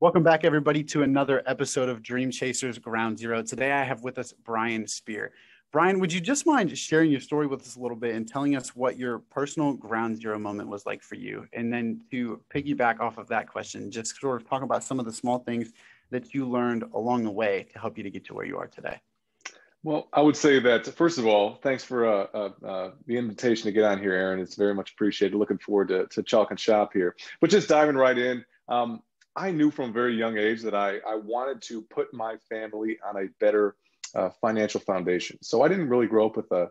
Welcome back, everybody, to another episode of Dream Chasers Ground Zero. Today, I have with us Brian Spear. Brian, would you just mind sharing your story with us a little bit and telling us what your personal ground zero moment was like for you? And then to piggyback off of that question, just sort of talk about some of the small things that you learned along the way to help you to get to where you are today. Well, I would say that first of all, thanks for uh, uh, uh, the invitation to get on here, Aaron. It's very much appreciated. Looking forward to, to chalk and shop here. But just diving right in, um, I knew from a very young age that I, I wanted to put my family on a better uh, financial foundation. So I didn't really grow up with a,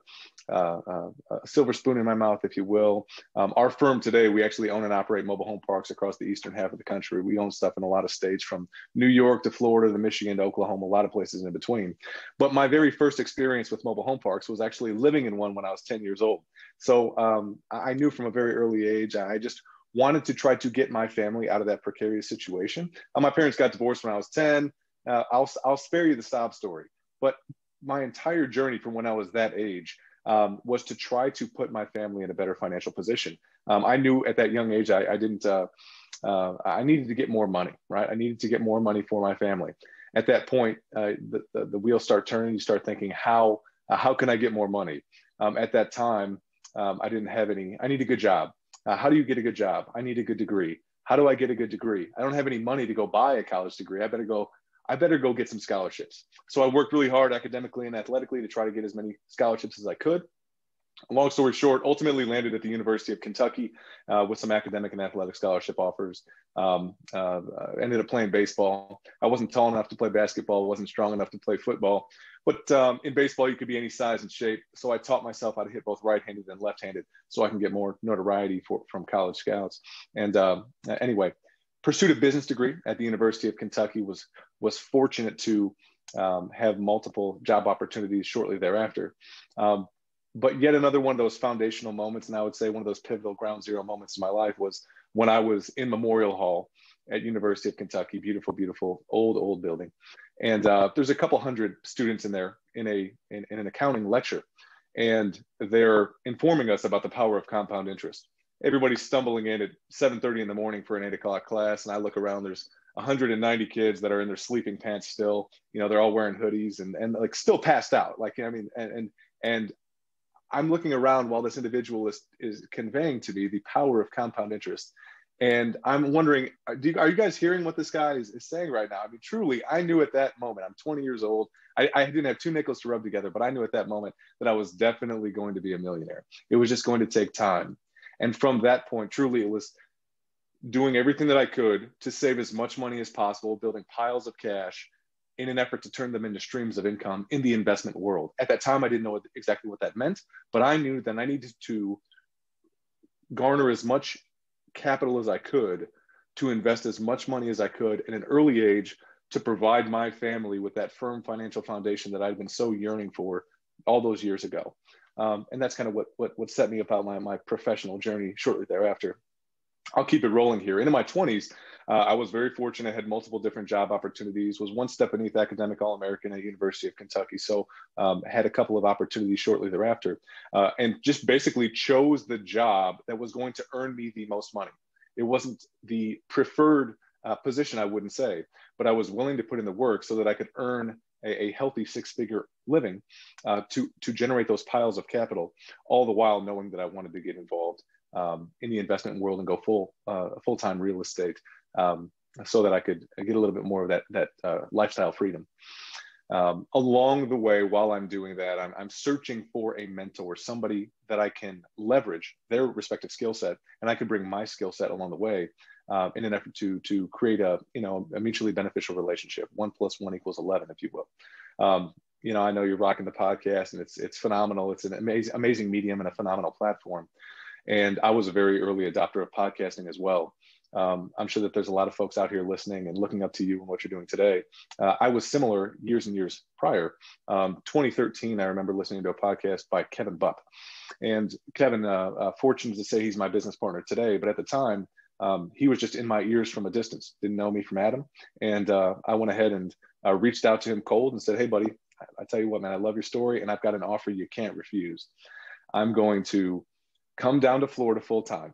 uh, uh, a silver spoon in my mouth, if you will. Um, our firm today, we actually own and operate mobile home parks across the eastern half of the country. We own stuff in a lot of states from New York to Florida to Michigan to Oklahoma, a lot of places in between. But my very first experience with mobile home parks was actually living in one when I was 10 years old. So um, I knew from a very early age, I just wanted to try to get my family out of that precarious situation. Uh, my parents got divorced when I was 10. Uh, I'll, I'll spare you the sob story. But my entire journey from when I was that age um, was to try to put my family in a better financial position. Um, I knew at that young age I, I didn't, uh, uh, I needed to get more money, right? I needed to get more money for my family. At that point, uh, the, the, the, wheels start turning. You start thinking, how, uh, how can I get more money? Um, at that time, um, I didn't have any, I need a good job. Uh, how do you get a good job? I need a good degree. How do I get a good degree? I don't have any money to go buy a college degree. I better go. I better go get some scholarships. So I worked really hard academically and athletically to try to get as many scholarships as I could long story short, ultimately landed at the University of Kentucky uh, with some academic and athletic scholarship offers. Um, uh, ended up playing baseball. I wasn't tall enough to play basketball, wasn't strong enough to play football. But um, in baseball, you could be any size and shape. So I taught myself how to hit both right handed and left handed so I can get more notoriety for, from college scouts. And uh, anyway, pursued a business degree at the University of Kentucky, was, was fortunate to um, have multiple job opportunities shortly thereafter. Um, but yet another one of those foundational moments, and I would say one of those pivotal ground zero moments in my life was when I was in Memorial Hall at University of Kentucky. Beautiful, beautiful, old, old building. And uh, there's a couple hundred students in there in a in, in an accounting lecture, and they're informing us about the power of compound interest. Everybody's stumbling in at 7:30 in the morning for an eight o'clock class, and I look around. There's 190 kids that are in their sleeping pants still. You know, they're all wearing hoodies and and like still passed out. Like I mean, and and and I'm looking around while this individual is, is conveying to me the power of compound interest. And I'm wondering, are you, are you guys hearing what this guy is, is, saying right now? I mean, truly, I knew at that moment, I'm 20 years old. I, I didn't have two nickels to rub together, but I knew at that moment that I was definitely going to be a millionaire. It was just going to take time. And from that point, truly, it was doing everything that I could to save as much money as possible, building piles of cash, in an effort to turn them into streams of income in the investment world. At that time, I didn't know exactly what that meant, but I knew that I needed to garner as much capital as I could to invest as much money as I could in an early age to provide my family with that firm financial foundation that I'd been so yearning for all those years ago. Um, and that's kind of what, what, what set me about my, my professional journey shortly thereafter. I'll keep it rolling here. In my 20s, uh, I was very fortunate, had multiple different job opportunities, was one step beneath academic All-American at University of Kentucky. So um, had a couple of opportunities shortly thereafter uh, and just basically chose the job that was going to earn me the most money. It wasn't the preferred uh, position, I wouldn't say, but I was willing to put in the work so that I could earn a, a healthy six-figure living uh, to, to generate those piles of capital, all the while knowing that I wanted to get involved um, in the investment world and go full uh, full-time real estate um, so that I could get a little bit more of that, that uh, lifestyle freedom. Um, along the way, while I'm doing that, I'm, I'm, searching for a mentor, somebody that I can leverage their respective skill set, and I can bring my skill set along the way uh, in an effort to to create a you know a mutually beneficial relationship. One plus one equals eleven, if you will. Um, you know, I know you're rocking the podcast, and it's it's phenomenal. It's an amazing amazing medium and a phenomenal platform. And I was a very early adopter of podcasting as well. Um, I'm sure that there's a lot of folks out here listening and looking up to you and what you're doing today. Uh, I was similar years and years prior. Um, 2013, I remember listening to a podcast by Kevin Bupp. And Kevin, uh, uh, fortunate to say he's my business partner today, but at the time, um, he was just in my ears from a distance, didn't know me from Adam. And uh, I went ahead and uh, reached out to him cold and said, Hey, buddy, I tell you what, man, I love your story and I've got an offer you can't refuse. I'm going to come down to Florida full time.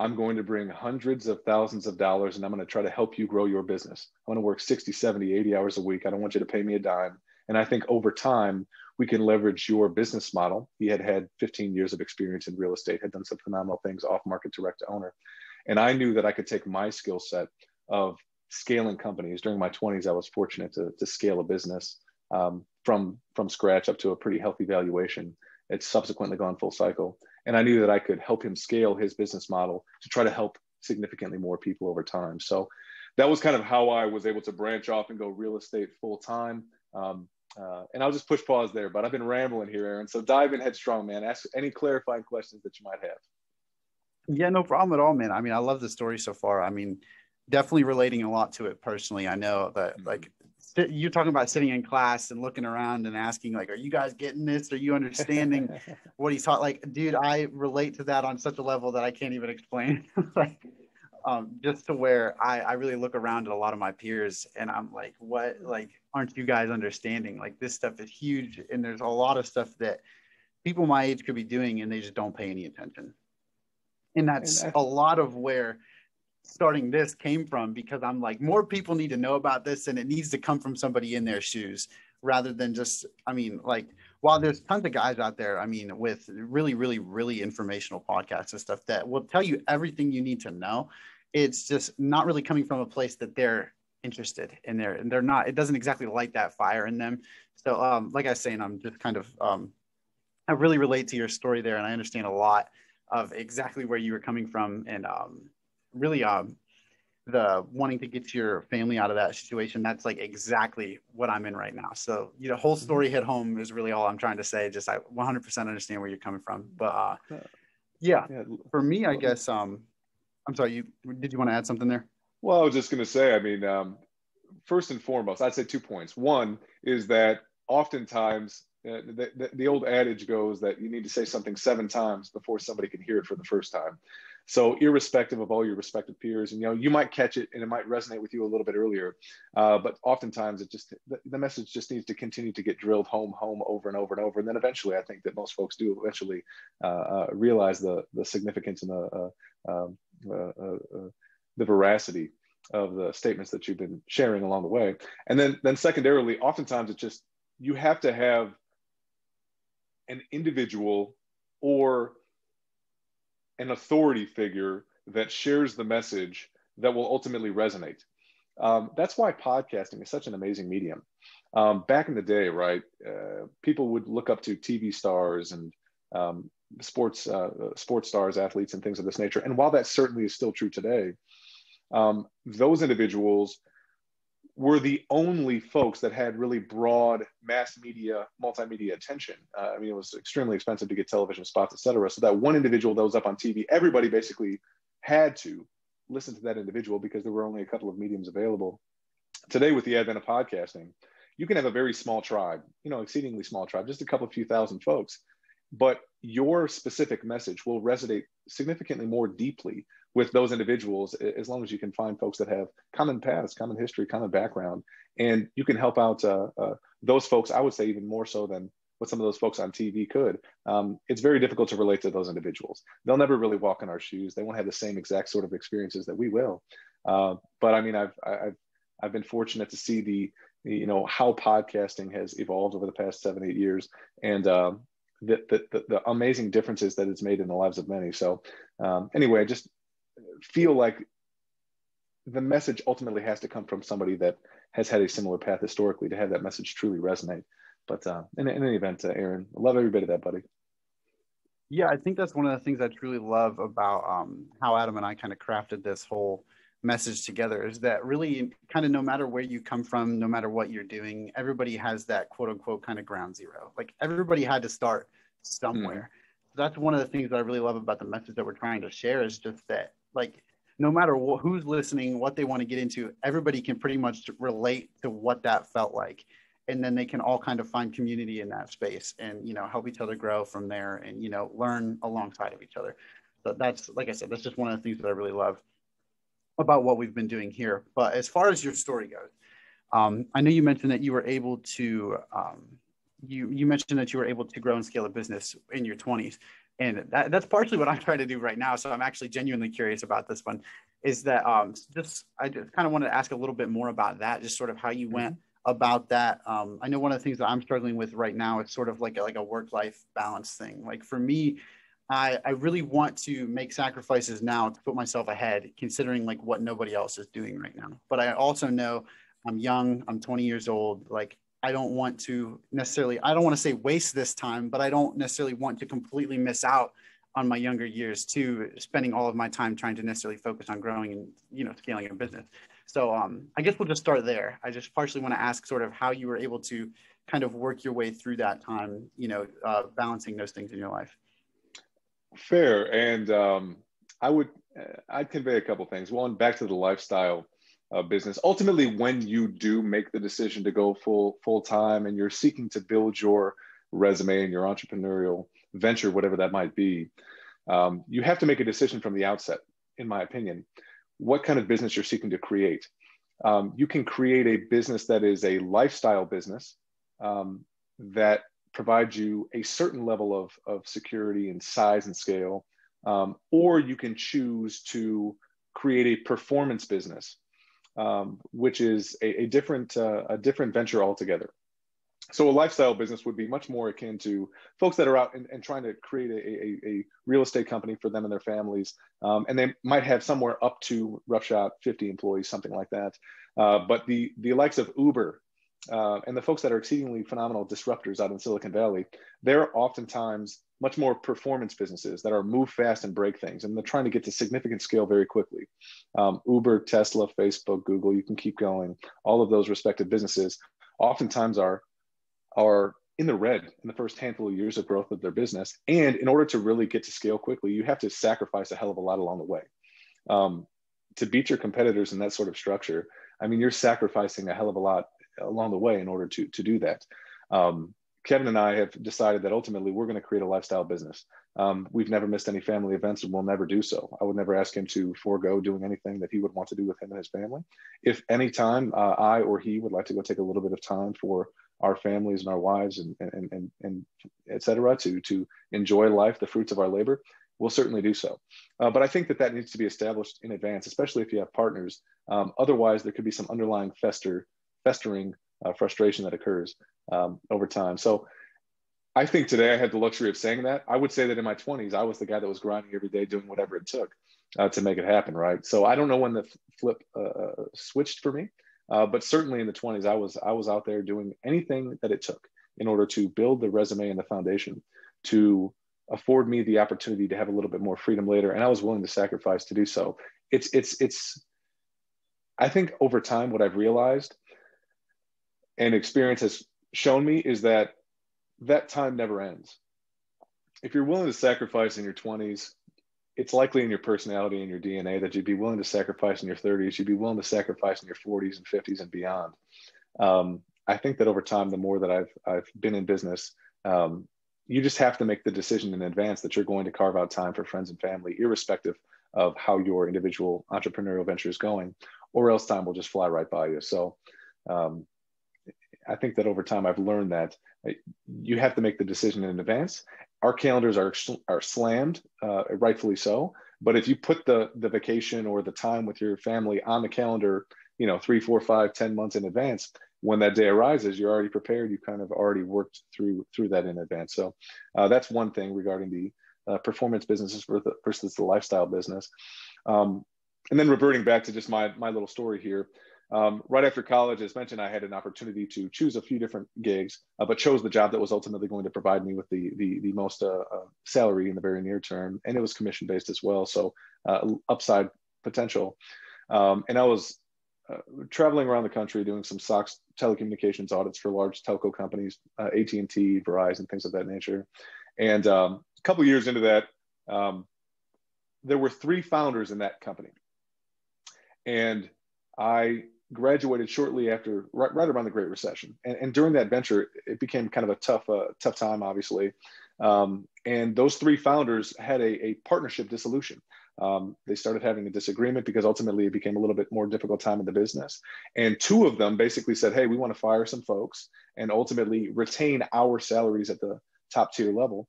I'm going to bring hundreds of thousands of dollars and I'm going to try to help you grow your business. I want to work 60, 70, 80 hours a week. I don't want you to pay me a dime. And I think over time, we can leverage your business model. He had had 15 years of experience in real estate, had done some phenomenal things off market direct to owner. And I knew that I could take my skill set of scaling companies. During my 20s, I was fortunate to, to scale a business um, from, from scratch up to a pretty healthy valuation. It's subsequently gone full cycle. And I knew that I could help him scale his business model to try to help significantly more people over time. So that was kind of how I was able to branch off and go real estate full time. Um, uh, and I'll just push pause there, but I've been rambling here, Aaron. So dive in headstrong, man. Ask any clarifying questions that you might have. Yeah, no problem at all, man. I mean, I love the story so far. I mean, definitely relating a lot to it personally. I know that, mm-hmm. like, you're talking about sitting in class and looking around and asking like are you guys getting this? Are you understanding what he's taught? Like dude i relate to that on such a level that i can't even explain. Like um, just to where I, I really look around at a lot of my peers and i'm like what? Like aren't you guys understanding? Like this stuff is huge and there's a lot of stuff that people my age could be doing and they just don't pay any attention. And that's a lot of where starting this came from because I'm like, more people need to know about this and it needs to come from somebody in their shoes rather than just, I mean, like, while there's tons of guys out there, I mean, with really, really, really informational podcasts and stuff that will tell you everything you need to know, it's just not really coming from a place that they're interested in there and they're not, it doesn't exactly light that fire in them. So, um, like I was saying, I'm just kind of, um, I really relate to your story there and I understand a lot of exactly where you were coming from and um, really um, the wanting to get your family out of that situation that's like exactly what i'm in right now. So you know whole mm-hmm. story hit home is really all i'm trying to say. Just i 100% understand where you're coming from but uh yeah, yeah. for me i guess um i'm sorry you did you want to add something there? Well i was just going to say i mean um first and foremost i'd say two points. One is that oftentimes uh, the, the, the old adage goes that you need to say something seven times before somebody can hear it for the first time so irrespective of all your respective peers, and you know, you might catch it and it might resonate with you a little bit earlier, uh, but oftentimes it just the, the, message just needs to continue to get drilled home, home over and over and over, and then eventually, I think that most folks do eventually uh, uh, realize the the significance and the uh, um, uh, uh, the veracity of the statements that you've been sharing along the way, and then then secondarily, oftentimes it's just you have to have an individual or an authority figure that shares the message that will ultimately resonate. Um, that's why podcasting is such an amazing medium. Um, back in the day, right, uh, people would look up to TV stars and um, sports uh, sports stars, athletes, and things of this nature. And while that certainly is still true today, um, those individuals were the only folks that had really broad mass media, multimedia attention. Uh, I mean, it was extremely expensive to get television spots, et cetera. So that one individual that was up on TV, everybody basically had to listen to that individual because there were only a couple of mediums available. Today, with the advent of podcasting, you can have a very small tribe, you know, exceedingly small tribe, just a couple of few thousand folks, but your specific message will resonate significantly more deeply with those individuals as long as you can find folks that have common paths common history common background and you can help out uh, uh, those folks i would say even more so than what some of those folks on tv could. Um, it's very difficult to relate to those individuals. They'll never really walk in our shoes. They won't have the same exact sort of experiences that we will. Uh, but i mean i've i've i've been fortunate to see the you know how podcasting has evolved over the past seven eight years. And um, the, the, the, amazing differences that it's made in the lives of many. So um, anyway, I just feel like the message ultimately has to come from somebody that has had a similar path historically to have that message truly resonate. But uh, in, in any event, uh, Aaron, I love every bit of that, buddy. Yeah, I think that's one of the things I truly love about um, how Adam and I kind of crafted this whole message together is that really kind of no matter where you come from, no matter what you're doing, everybody has that quote unquote kind of ground zero. Like everybody had to start somewhere. Mm. that's one of the things that I really love about the message that we're trying to share is just that like no matter wh- who's listening, what they want to get into, everybody can pretty much relate to what that felt like. And then they can all kind of find community in that space and, you know, help each other grow from there and, you know, learn alongside of each other. So that's, like I said, that's just one of the things that I really love about what we've been doing here. But as far as your story goes, um, I know you mentioned that you were able to, um, you, you mentioned that you were able to grow and scale a business in your 20s and that, that's partially what I'm trying to do right now. So I'm actually genuinely curious about this one. Is that um, just I just kind of wanted to ask a little bit more about that, just sort of how you went mm-hmm. about that. Um, I know one of the things that I'm struggling with right now is sort of like a, like a work life balance thing. Like for me, I, I really want to make sacrifices now to put myself ahead, considering like what nobody else is doing right now. But I also know I'm young, I'm 20 years old. Like I don't want to necessarily, I don't want to say waste this time, but I don't necessarily want to completely miss out on my younger years too, spending all of my time trying to necessarily focus on growing and, you know, scaling a business. So um, I guess we'll just start there. I just partially want to ask sort of how you were able to kind of work your way through that time, you know, uh, balancing those things in your life. Fair. And um, I would, I'd convey a couple things. One, back to the lifestyle uh, business. Ultimately, when you do make the decision to go full full time and you're seeking to build your resume and your entrepreneurial venture, whatever that might be, um, you have to make a decision from the outset, in my opinion, what kind of business you're seeking to create. Um, you can create a business that is a lifestyle business um, that provides you a certain level of, of security and size and scale, um, or you can choose to create a performance business, um, which is a, a different uh, a different venture altogether. So a lifestyle business would be much more akin to folks that are out and, and trying to create a, a, a, real estate company for them and their families. Um, and they might have somewhere up to roughshod 50 employees, something like that. Uh, but the, the likes of Uber uh, and the folks that are exceedingly phenomenal disruptors out in Silicon Valley, they're oftentimes much more performance businesses that are move fast and break things, and they're trying to get to significant scale very quickly. Um, Uber, Tesla, Facebook, Google, you can keep going. All of those respective businesses oftentimes are are in the red in the first handful of years of growth of their business, and in order to really get to scale quickly, you have to sacrifice a hell of a lot along the way. Um, to beat your competitors in that sort of structure, I mean, you're sacrificing a hell of a lot along the way in order to to do that. Um, Kevin and I have decided that ultimately we're going to create a lifestyle business. Um, we've never missed any family events and we'll never do so. I would never ask him to forego doing anything that he would want to do with him and his family. If any time uh, I or he would like to go take a little bit of time for our families and our wives and, and, and, and et cetera to, to enjoy life, the fruits of our labor, we'll certainly do so. Uh, but I think that that needs to be established in advance, especially if you have partners. Um, otherwise, there could be some underlying fester festering uh, frustration that occurs um, over time. So I think today I had the luxury of saying that. I would say that in my 20s, I was the guy that was grinding every day, doing whatever it took uh, to make it happen, right? So I don't know when the flip uh, uh, switched for me, uh, but certainly in the 20s, I was I was out there doing anything that it took in order to build the resume and the foundation to afford me the opportunity to have a little bit more freedom later, and I was willing to sacrifice to do so. It's it's it's. I think over time, what I've realized and experience has shown me is that that time never ends. If you're willing to sacrifice in your 20s, it's likely in your personality and your DNA that you'd be willing to sacrifice in your 30s, you'd be willing to sacrifice in your 40s and 50s and beyond. Um, I think that over time, the more that I've I've been in business, um, you just have to make the decision in advance that you're going to carve out time for friends and family, irrespective of how your individual entrepreneurial venture is going, or else time will just fly right by you. So um, I think that over time I've learned that uh, you have to make the decision in advance. Our calendars are are slammed, uh, rightfully so. But if you put the the vacation or the time with your family on the calendar, you know, three, four, five, ten months in advance, when that day arises, you're already prepared. You kind of already worked through through that in advance. So uh, that's one thing regarding the uh, performance businesses versus the lifestyle business. Um, and then reverting back to just my my little story here. Um, right after college, as mentioned, I had an opportunity to choose a few different gigs, uh, but chose the job that was ultimately going to provide me with the the, the most uh, uh, salary in the very near term, and it was commission based as well, so uh, upside potential. Um, and I was uh, traveling around the country doing some SOX telecommunications audits for large telco companies, uh, AT and T, Verizon, things of that nature. And um, a couple years into that, um, there were three founders in that company, and I graduated shortly after, right, right around the Great Recession. And, and, during that venture, it became kind of a tough, uh, tough time, obviously. Um, and those three founders had a, a partnership dissolution. Um, they started having a disagreement because ultimately it became a little bit more difficult time in the business. And two of them basically said, "Hey, we want to fire some folks and ultimately retain our salaries at the top tier level."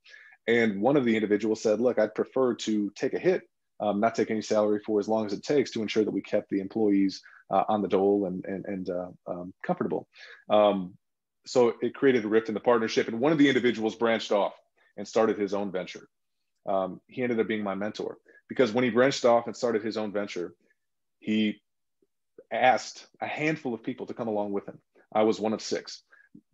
And one of the individuals said, look, I'd prefer to take a hit, um, not take any salary for as long as it takes to ensure that we kept the employees uh, on the dole and, and, and uh, um, comfortable. Um, so it created a rift in the partnership. And one of the individuals branched off and started his own venture. Um, he ended up being my mentor because when he branched off and started his own venture, he asked a handful of people to come along with him. I was one of six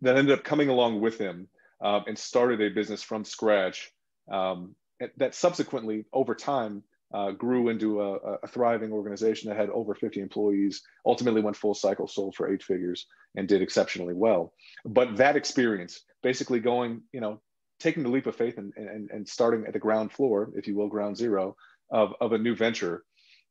that ended up coming along with him um, and started a business from scratch um, that subsequently, over time, uh, grew into a, a, thriving organization that had over 50 employees, ultimately went full cycle, sold for eight figures, and did exceptionally well. But that experience, basically going, you know, taking the leap of faith and, and, and starting at the ground floor, if you will, ground zero of, of a new venture,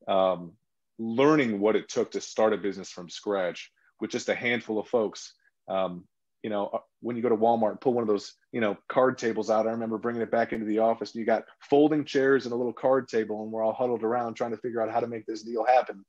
um, learning what it took to start a business from scratch with just a handful of folks um, you know, uh, when you go to Walmart and pull one of those, you know, card tables out, I remember bringing it back into the office and you got folding chairs and a little card table and we're all huddled around trying to figure out how to make this deal happen.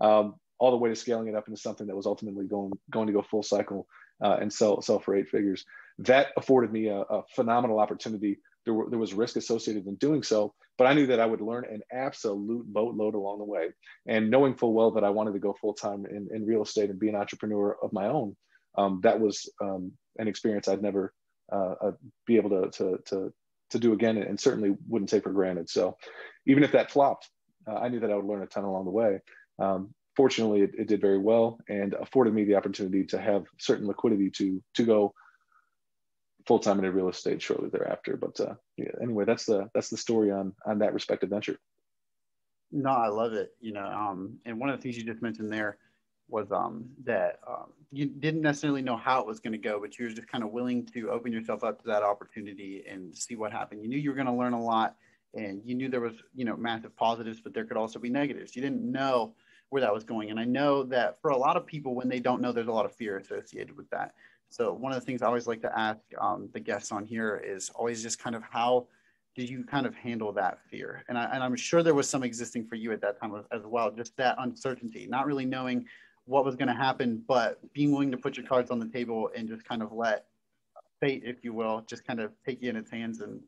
Um, all the way to scaling it up into something that was ultimately going, going to go full cycle uh, and sell, sell for eight figures. That afforded me a, a phenomenal opportunity. There, were, there was risk associated in doing so, but I knew that I would learn an absolute boatload along the way. And knowing full well that I wanted to go full time in, in real estate and be an entrepreneur of my own, um, that was um, an experience I'd never uh, uh, be able to, to, to, to, do again and certainly wouldn't take for granted. So even if that flopped, uh, I knew that I would learn a ton along the way. Um, fortunately, it, it, did very well and afforded me the opportunity to have certain liquidity to, to go full time into real estate shortly thereafter. But uh, yeah, anyway, that's the, that's the story on, on that respective venture. No, I love it. You know, um, and one of the things you just mentioned there, was um, that um, you didn't necessarily know how it was going to go, but you were just kind of willing to open yourself up to that opportunity and see what happened. You knew you were going to learn a lot, and you knew there was you know massive positives, but there could also be negatives. You didn't know where that was going, and I know that for a lot of people, when they don't know, there's a lot of fear associated with that. So one of the things I always like to ask um, the guests on here is always just kind of how did you kind of handle that fear? And, I, and I'm sure there was some existing for you at that time as well, just that uncertainty, not really knowing what was going to happen, but being willing to put your cards on the table and just kind of let fate, if you will, just kind of take you in its hands and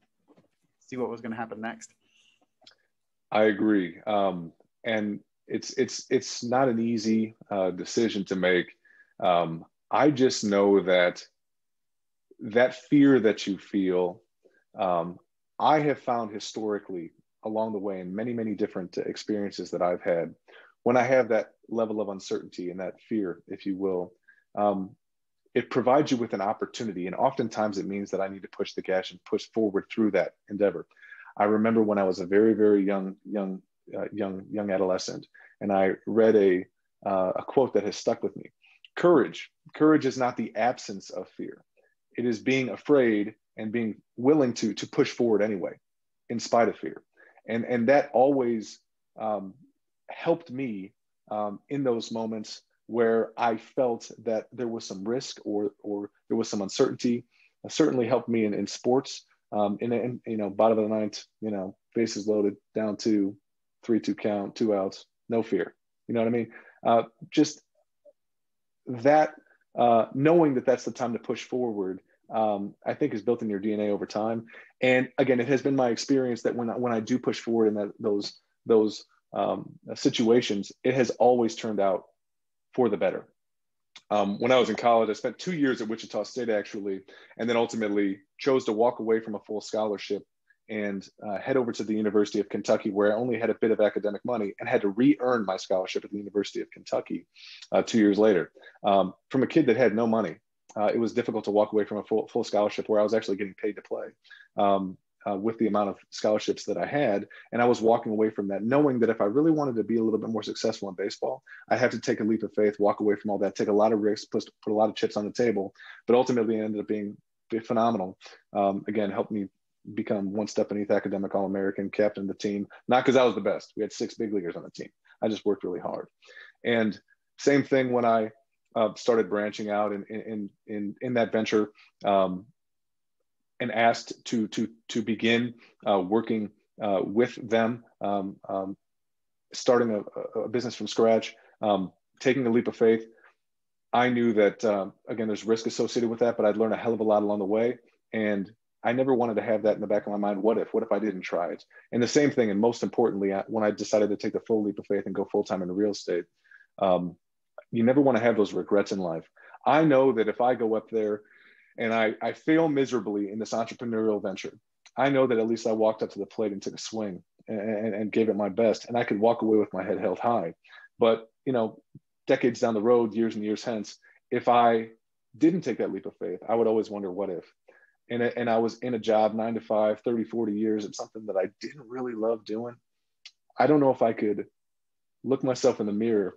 see what was going to happen next. I agree, um, and it's it's it's not an easy uh, decision to make. Um, I just know that that fear that you feel, um, I have found historically along the way in many many different experiences that I've had when I have that level of uncertainty and that fear, if you will, um, it provides you with an opportunity. And oftentimes it means that I need to push the gas and push forward through that endeavor. I remember when I was a very, very young, young, uh, young, young adolescent, and I read a, uh, a quote that has stuck with me. Courage, courage is not the absence of fear. It is being afraid and being willing to, to push forward anyway, in spite of fear. And, and that always um, helped me um, in those moments where I felt that there was some risk or or there was some uncertainty. It certainly helped me in, in sports. Um, in, in you know bottom of the ninth, you know bases loaded, down two, three two count, two outs, no fear. You know what I mean? Uh, just that uh, knowing that that's the time to push forward. Um, I think is built in your DNA over time. And again, it has been my experience that when I, when I do push forward in that those those um, situations, it has always turned out for the better. Um, when I was in college, I spent two years at Wichita State actually, and then ultimately chose to walk away from a full scholarship and uh, head over to the University of Kentucky, where I only had a bit of academic money and had to re earn my scholarship at the University of Kentucky uh, two years later. Um, from a kid that had no money, uh, it was difficult to walk away from a full, full scholarship where I was actually getting paid to play. Um, uh, with the amount of scholarships that I had. And I was walking away from that, knowing that if I really wanted to be a little bit more successful in baseball, I'd have to take a leap of faith, walk away from all that, take a lot of risks, put, put a lot of chips on the table. But ultimately, it ended up being, phenomenal. Um, again, helped me become one step beneath academic All American, captain of the team. Not because I was the best. We had six big leaguers on the team. I just worked really hard. And same thing when I uh, started branching out in, in, in, in that venture. Um, and asked to to to begin uh, working uh, with them, um, um, starting a, a, business from scratch, um, taking a leap of faith. I knew that uh, again, there's risk associated with that, but I'd learn a hell of a lot along the way. And I never wanted to have that in the back of my mind. What if? What if I didn't try it? And the same thing, and most importantly, when I decided to take the full leap of faith and go full time in real estate, um, you never want to have those regrets in life. I know that if I go up there and I, I fail miserably in this entrepreneurial venture, I know that at least I walked up to the plate and took a swing and, and, and gave it my best, and I could walk away with my head held high. But you know, decades down the road, years and years hence, if I didn't take that leap of faith, I would always wonder what if. And, and I was in a job nine to five, 30, 40 years of something that I didn't really love doing. I don't know if I could look myself in the mirror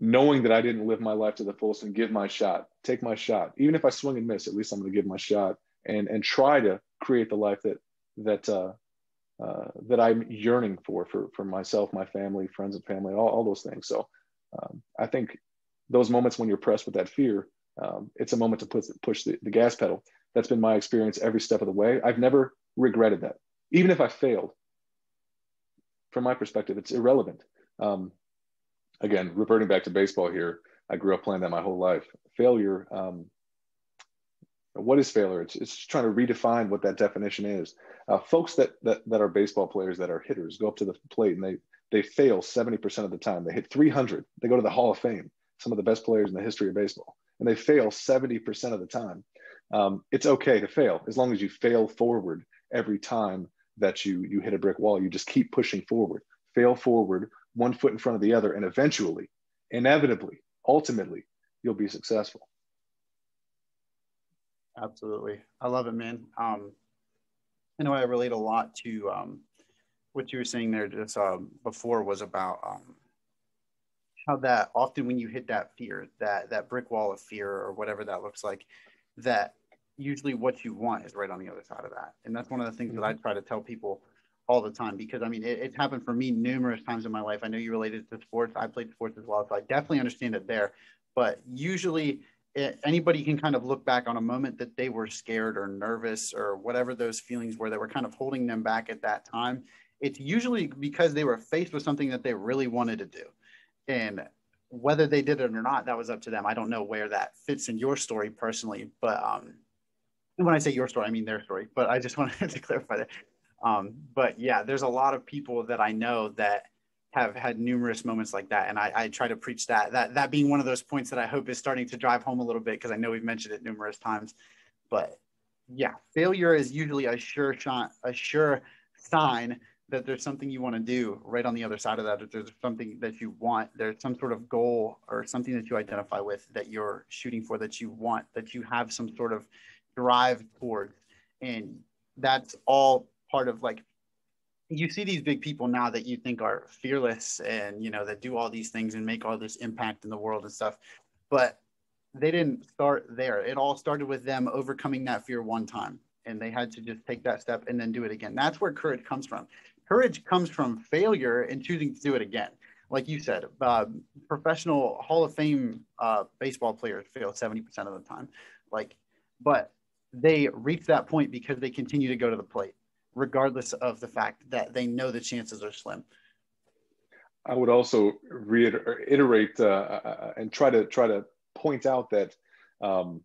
knowing that I didn't live my life to the fullest and give my shot, take my shot. Even if I swing and miss, at least I'm going to give my shot and and try to create the life that that uh, uh, that I'm yearning for for for myself, my family, friends and family, all, all those things. So um, I think those moments when you're pressed with that fear, um, it's a moment to push push the, the gas pedal. That's been my experience every step of the way. I've never regretted that, even if I failed. From my perspective, it's irrelevant. Um, again, reverting back to baseball here, I grew up playing that my whole life. Failure, um, what is failure? It's, it's trying to redefine what that definition is. Uh, folks that, that that are baseball players that are hitters go up to the plate and they they fail 70% of the time. They hit 300. They go to the Hall of Fame, some of the best players in the history of baseball, and they fail 70% of the time. Um, it's okay to fail as long as you fail forward every time that you you hit a brick wall. You just keep pushing forward, fail forward, one foot in front of the other, and eventually, inevitably, ultimately, you'll be successful. Absolutely. I love it, man. Um, I know I relate a lot to um, what you were saying there just um, before was about um, how that often when you hit that fear, that that brick wall of fear or whatever that looks like, that usually what you want is right on the other side of that. And that's one of the things that I mm-hmm. try to tell people all the time because I mean it, it's happened for me numerous times in my life. I know you related to sports. I played sports as well, so I definitely understand it there. But usually, it, anybody can kind of look back on a moment that they were scared or nervous or whatever those feelings were that were kind of holding them back at that time. It's usually because they were faced with something that they really wanted to do, and whether they did it or not, that was up to them. I don't know where that fits in your story personally, but um, when I say your story, I mean their story. But I just wanted to clarify that. Um, but yeah, there's a lot of people that I know that have had numerous moments like that, and I, I, try to preach that. That that being one of those points that I hope is starting to drive home a little bit because I know we've mentioned it numerous times. But yeah, failure is usually a sure shot, a sure sign that there's something you want to do right on the other side of that. If there's something that you want, there's some sort of goal or something that you identify with that you're shooting for, that you want, that you have some sort of drive towards, and that's all part of like you see these big people now that you think are fearless and you know that do all these things and make all this impact in the world and stuff but they didn't start there. It all started with them overcoming that fear one time and they had to just take that step and then do it again. That's where courage comes from. Courage comes from failure and choosing to do it again. Like you said uh, professional hall of fame uh, baseball players fail 70% of the time. Like but they reach that point because they continue to go to the plate regardless of the fact that they know the chances are slim. I would also reiterate uh, uh, and try to try to point out that um,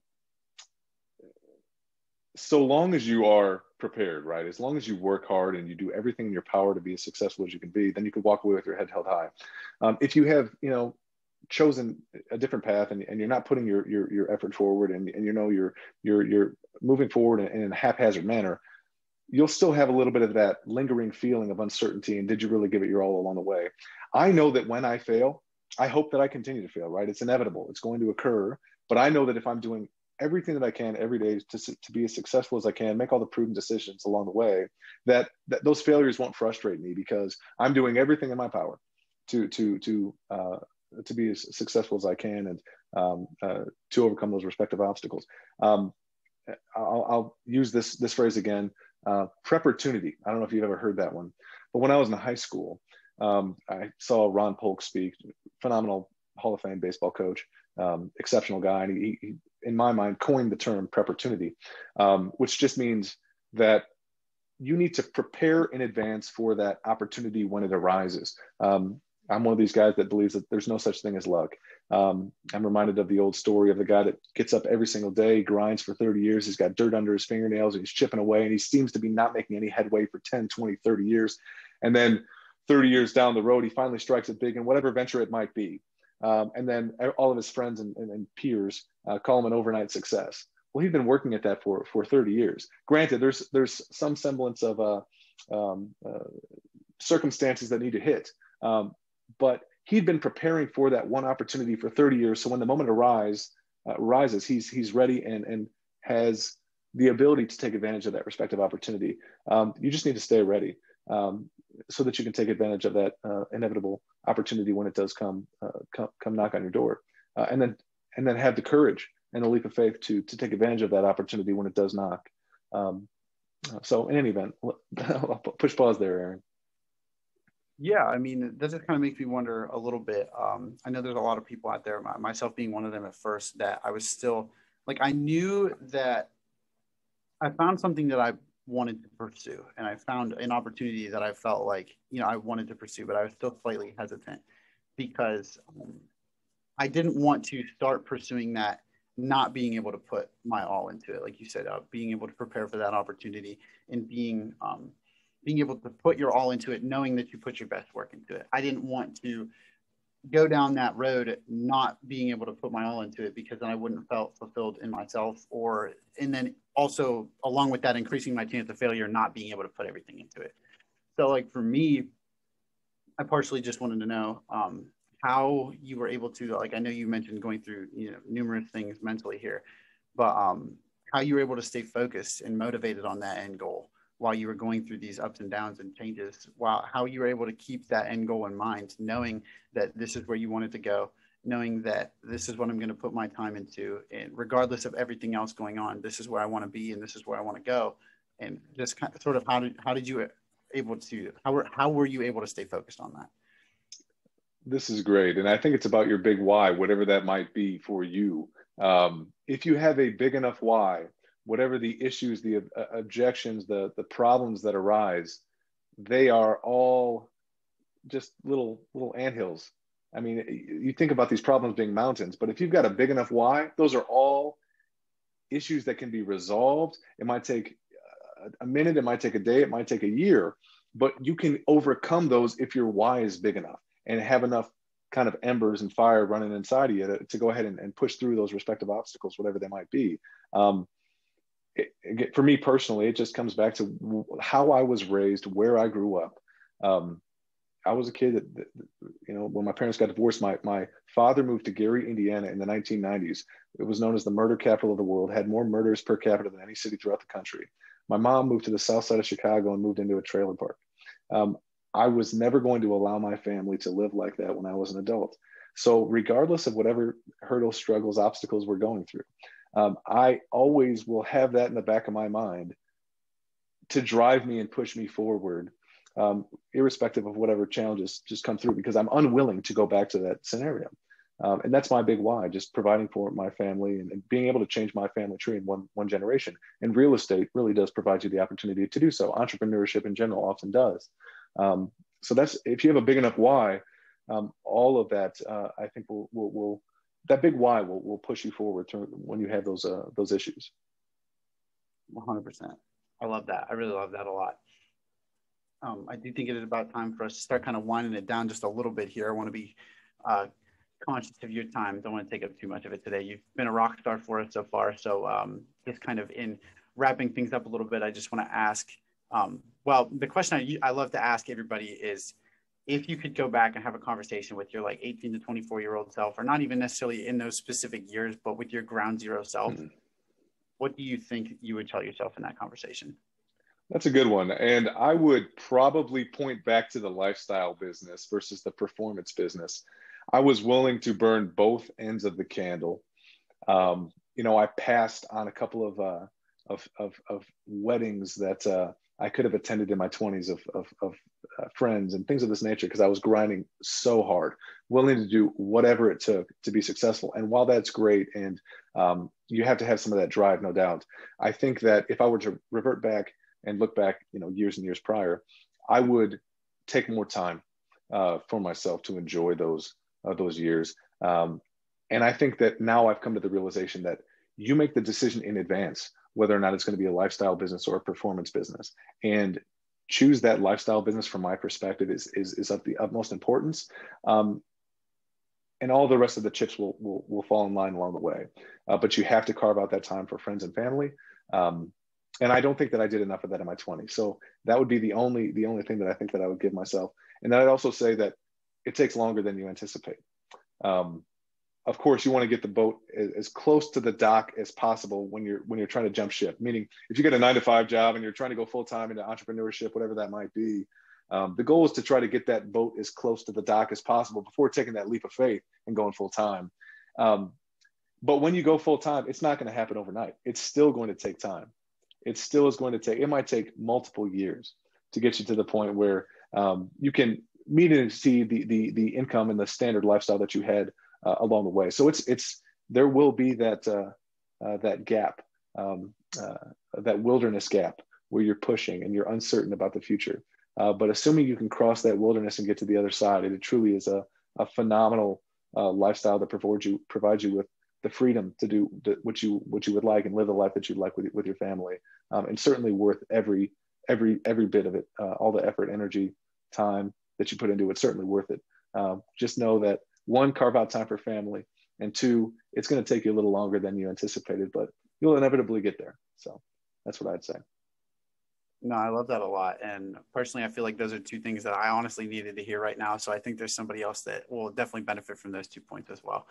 so long as you are prepared, right? As long as you work hard and you do everything in your power to be as successful as you can be, then you can walk away with your head held high. Um, if you have, you know, chosen a different path and, and you're not putting your, your, your effort forward and, and you know you're you're you're moving forward in, in a haphazard manner, you'll still have a little bit of that lingering feeling of uncertainty and did you really give it your all along the way? I know that when i fail i hope that i continue to fail right? It's inevitable. It's going to occur. But i know that if i'm doing everything that i can every day to, to be as successful as i can make all the prudent decisions along the way that, that those failures won't frustrate me because i'm doing everything in my power to to to uh, to be as successful as i can and um, uh, to overcome those respective obstacles. Um, I'll, I'll, use this this phrase again uh, Preppertunity. I don't know if you've ever heard that one, but when I was in high school, um, I saw Ron Polk speak, phenomenal Hall of Fame baseball coach, um, exceptional guy. And he, he, in my mind, coined the term Preppertunity, um, which just means that you need to prepare in advance for that opportunity when it arises. Um, I'm one of these guys that believes that there's no such thing as luck. Um, I'm reminded of the old story of the guy that gets up every single day, grinds for 30 years. He's got dirt under his fingernails and he's chipping away and he seems to be not making any headway for 10, 20, 30 years. And then 30 years down the road, he finally strikes it big in whatever venture it might be. Um, and then all of his friends and, and, and peers uh, call him an overnight success. Well, he's been working at that for, for 30 years. Granted, there's, there's some semblance of uh, um, uh, circumstances that need to hit. Um, but he'd been preparing for that one opportunity for 30 years. So when the moment arise, uh, arises, he's, he's ready and, and has the ability to take advantage of that respective opportunity. Um, you just need to stay ready um, so that you can take advantage of that uh, inevitable opportunity when it does come, uh, come, come knock on your door. Uh, and then, and then have the courage and the leap of faith to, to take advantage of that opportunity when it does knock. Um, so in any event, I'll push pause there, Aaron. Yeah, I mean, that just kind of makes me wonder a little bit. Um, I know there's a lot of people out there, myself being one of them at first, that I was still like, I knew that I found something that I wanted to pursue, and I found an opportunity that I felt like, you know, I wanted to pursue, but I was still slightly hesitant because um, I didn't want to start pursuing that not being able to put my all into it like you said uh, being able to prepare for that opportunity and being um, being able to put your all into it, knowing that you put your best work into it. I didn't want to go down that road not being able to put my all into it because then I wouldn't have felt fulfilled in myself or and then also along with that increasing my chance of failure not being able to put everything into it. So like for me, I partially just wanted to know um, how you were able to like I know you mentioned going through you know numerous things mentally here, but um, how you were able to stay focused and motivated on that end goal while you were going through these ups and downs and changes, while how you were able to keep that end goal in mind, knowing that this is where you wanted to go, knowing that this is what I'm going to put my time into, and regardless of everything else going on, this is where I want to be and this is where I want to go, and just kind of, sort of how did how did you able to how were how were you able to stay focused on that? This is great, and I think it's about your big why, whatever that might be for you. Um, if you have a big enough why whatever the issues, the uh, objections, the the problems that arise, they are all just little little anthills. I mean, you think about these problems being mountains, but if you've got a big enough why, those are all issues that can be resolved. It might take a minute, it might take a day, it might take a year, but you can overcome those if your why is big enough and have enough kind of embers and fire running inside of you to, to go ahead and, and, push through those respective obstacles, whatever they might be. Um, it, for me personally, it just comes back to how I was raised, where I grew up. Um, I was a kid that, that, you know, when my parents got divorced, my, my father moved to Gary, Indiana in the 1990s. It was known as the murder capital of the world, had more murders per capita than any city throughout the country. My mom moved to the south side of Chicago and moved into a trailer park. Um, I was never going to allow my family to live like that when I was an adult. So, regardless of whatever hurdles, struggles, obstacles we're going through, um, I always will have that in the back of my mind to drive me and push me forward, um, irrespective of whatever challenges just come through, because I'm unwilling to go back to that scenario. Um, and that's my big why, just providing for my family and, and, being able to change my family tree in one, one generation. And real estate really does provide you the opportunity to do so. Entrepreneurship in general often does. Um, so that's if you have a big enough why, um, all of that uh, I think will, will, will that big why will, will push you forward to, when you have those uh, those issues. 100% i love that. I really love that a lot. Um, i do think it is about time for us to start kind of winding it down just a little bit here. I want to be uh, conscious of your time. Don't want to take up too much of it today. You've been a rock star for us so far. So um, just kind of in wrapping things up a little bit i just want to ask um, well the question I, I love to ask everybody is if you could go back and have a conversation with your like 18 to 24 year old self, or not even necessarily in those specific years, but with your ground zero self, mm-hmm. what do you think you would tell yourself in that conversation? That's a good one. And I would probably point back to the lifestyle business versus the performance business. I was willing to burn both ends of the candle. Um, you know, I passed on a couple of, uh, of, of, of weddings that uh, I could have attended in my 20s of, of, of uh, friends and things of this nature because I was grinding so hard, willing to do whatever it took to be successful. And while that's great, and um, you have to have some of that drive, no doubt. I think that if I were to revert back and look back, you know, years and years prior, I would take more time. uh, for myself to enjoy those uh, those years. Um, and I think that now I've come to the realization that you make the decision in advance whether or not it's going to be a lifestyle business or a performance business, and choose that lifestyle business from my perspective is is, is of the utmost importance. Um, and all the rest of the chips will, will, will fall in line along the way. Uh, but you have to carve out that time for friends and family. Um, and I don't think that I did enough of that in my 20s. So that would be the only the only thing that I think that I would give myself. And then I'd also say that it takes longer than you anticipate. Um, of course, you want to get the boat as, close to the dock as possible when you're when you're trying to jump ship. Meaning, if you get a nine to five job and you're trying to go full time into entrepreneurship, whatever that might be, um, the goal is to try to get that boat as close to the dock as possible before taking that leap of faith and going full time. Um, but when you go full time, it's not going to happen overnight. It's still going to take time. It still is going to take. It might take multiple years to get you to the point where um, you can meet and exceed the the the income and the standard lifestyle that you had uh, along the way. So it's it's there will be that uh, uh, that gap, um, uh, that wilderness gap where you're pushing and you're uncertain about the future. Uh, but assuming you can cross that wilderness and get to the other side, it truly is a, a phenomenal lifestyle that provides you provides you with the freedom to do what you what you would like and live the life that you'd like with, with your family, um, and certainly worth every every every bit of it, all the effort, energy, time that you put into it. Certainly worth it. Um, just know that one, carve out time for family, and two, it's going to take you a little longer than you anticipated, but you'll inevitably get there. So that's what I'd say. No, I love that a lot. And personally, I feel like those are two things that I honestly needed to hear right now. So I think there's somebody else that will definitely benefit from those two points as well.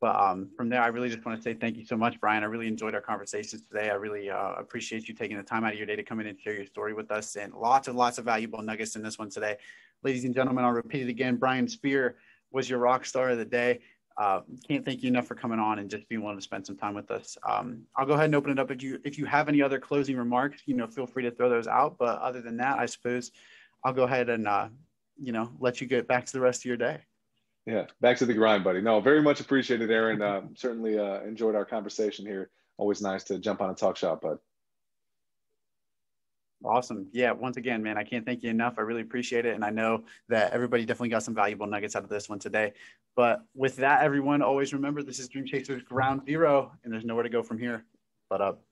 But um, from there, I really just want to say thank you so much, Brian. I really enjoyed our conversations today. I really uh, appreciate you taking the time out of your day to come in and share your story with us and lots and lots of valuable nuggets in this one today. Ladies and gentlemen, I'll repeat it again. Brian Spear was your rock star of the day. Uh, can't thank you enough for coming on and just being willing to spend some time with us. Um, I'll go ahead and open it up. If you if you have any other closing remarks, you know, feel free to throw those out. But other than that, I suppose I'll go ahead and uh, you know let you get back to the rest of your day. Yeah, back to the grind, buddy. No, very much appreciated, Aaron. Uh, certainly enjoyed our conversation here. Always nice to jump on a talk shop, bud. Awesome. Yeah. Once again, man, I can't thank you enough. I really appreciate it. And I know that everybody definitely got some valuable nuggets out of this one today. But with that, everyone, always remember this is Dream Chasers Ground Zero, and there's nowhere to go from here but up.